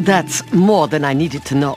That's more than I needed to know.